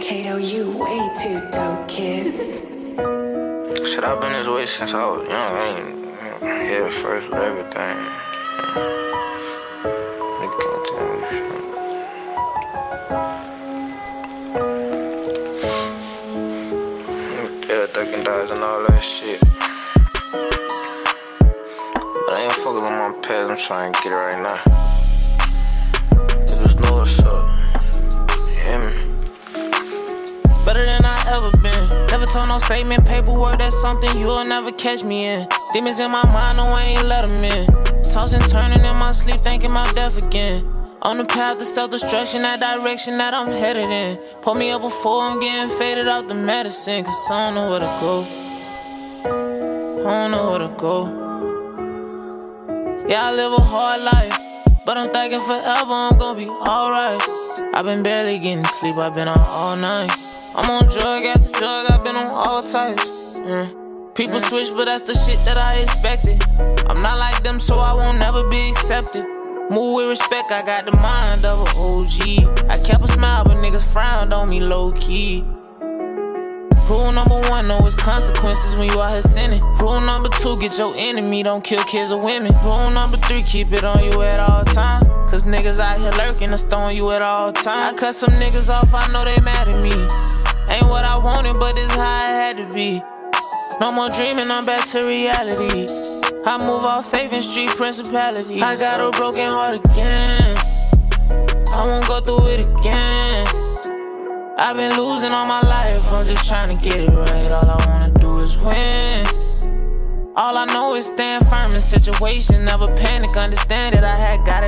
Kato, you way too dope, kid. Shit, I've been this way since I was young. I ain't head first with everything. Nigga can't tell me shit. Ducking dies and all that shit. But I ain't fucking with my past, I'm trying to get it right now. Ever been. Never told no statement, paperwork, that's something you'll never catch me in. Demons in my mind, no, I ain't let them in. Tossing, turning in my sleep, thinking about death again. On the path of self destruction, that direction that I'm headed in. Pull me up before I'm getting faded out the medicine, cause I don't know where to go. I don't know where to go. Yeah, I live a hard life, but I'm thinking forever I'm gonna be alright. I've been barely getting sleep, I've been on all night. I'm on drug after drug, I've been on all types. Yeah. People switch, but that's the shit that I expected. I'm not like them, so I won't never be accepted. Move with respect, I got the mind of an OG. I kept a smile, but niggas frowned on me low key. Rule number one, know its consequences when you out here sinning. Rule number two, get your enemy, don't kill kids or women. Rule number three, keep it on you at all times. Cause niggas out here lurking and stone you at all times. I cut some niggas off, I know they mad at me. To be. No more dreaming, I'm back to reality. I move off faith and street principality. I got a broken heart again. I won't go through it again. I've been losing all my life, I'm just trying to get it right. All I wanna do is win. All I know is stand firm in situation. Never panic, understand it. I had got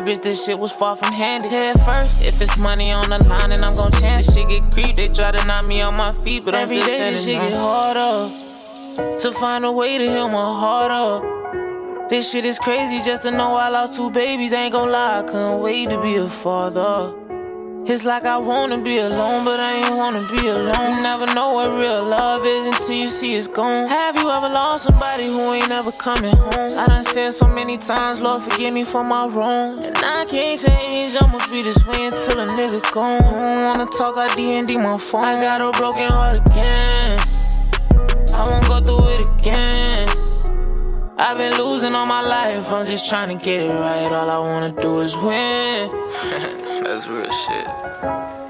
bitch. This shit was far from handy. Head first, if it's money on the line, then I'm gon' chance it. Shit get creep, they try to knock me on my feet, but Every I'm just day this shit get harder. To find a way to heal my heart up. This shit is crazy just to know I lost two babies. Ain't gon' lie, I couldn't wait to be a father. It's like I wanna be alone, but I ain't wanna be alone. You never know what real love is until you see it's gone. Have you ever lost somebody who ain't ever coming home? I done said so many times, Lord, forgive me for my wrong. And I can't change, I'ma be this way until a nigga gone. I don't wanna talk, I DND my phone. I got a broken heart again. I won't go through it again. I've been losing all my life, I'm just trying to get it right. All I wanna do is win. That's real shit.